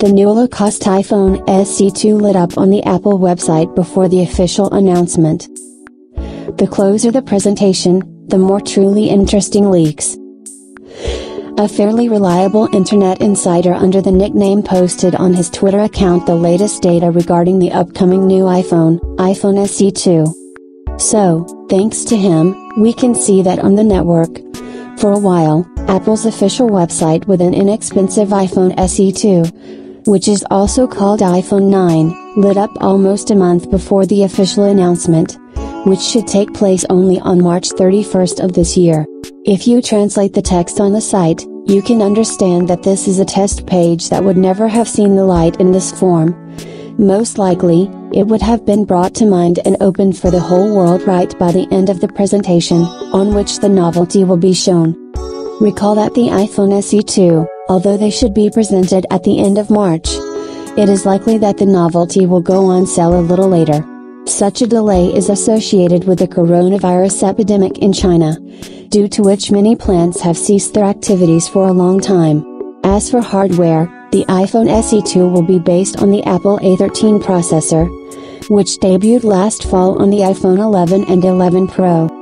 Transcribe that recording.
The new low-cost iPhone SE2 lit up on the Apple website before the official announcement. The closer the presentation, the more truly interesting leaks. A fairly reliable internet insider under the nickname posted on his Twitter account the latest data regarding the upcoming new iPhone, iPhone SE2. So, thanks to him, we can see that on the network. For a while, Apple's official website with an inexpensive iPhone SE2, which is also called iPhone 9, lit up almost a month before the official announcement, which should take place only on March 31st of this year. If you translate the text on the site, you can understand that this is a test page that would never have seen the light in this form. Most likely, it would have been brought to mind and opened for the whole world right by the end of the presentation, on which the novelty will be shown. Recall that the iPhone SE2, although they should be presented at the end of March. It is likely that the novelty will go on sale a little later. Such a delay is associated with the coronavirus epidemic in China, due to which many plants have ceased their activities for a long time. As for hardware, the iPhone SE2 will be based on the Apple A13 processor, which debuted last fall on the iPhone 11 and 11 Pro.